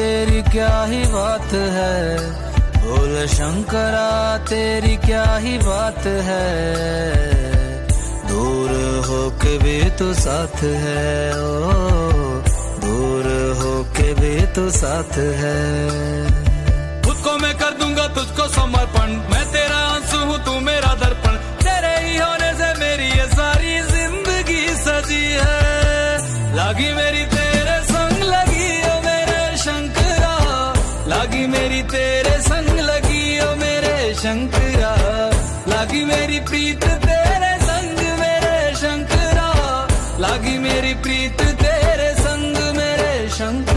बात है? बोल शंकरा, तेरी क्या ही बात है? दूर हो के भी तो साथ है, ओ, दूर हो के भी तो साथ है। खुद को मैं कर दूँगा तुझको समर्पण, मैं तेरा आँसू हूँ, तू मेरा दर्पण। तेरे ही होने से मेरी ये सारी ज़िंदगी सजी है। लागी मेरी भी तेरे संग लगी ओ मेरे शंकरा। लागी मेरी प्रीत तेरे संग, मेरे शंकरा। लागी मेरी प्रीत तेरे संग, मेरे शंकर।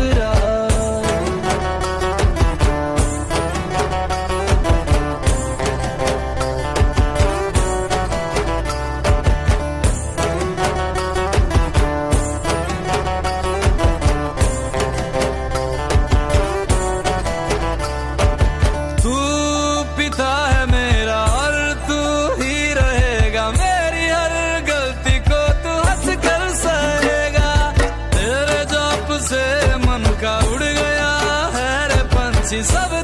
से मन का उड़ गया है रे पंछी सब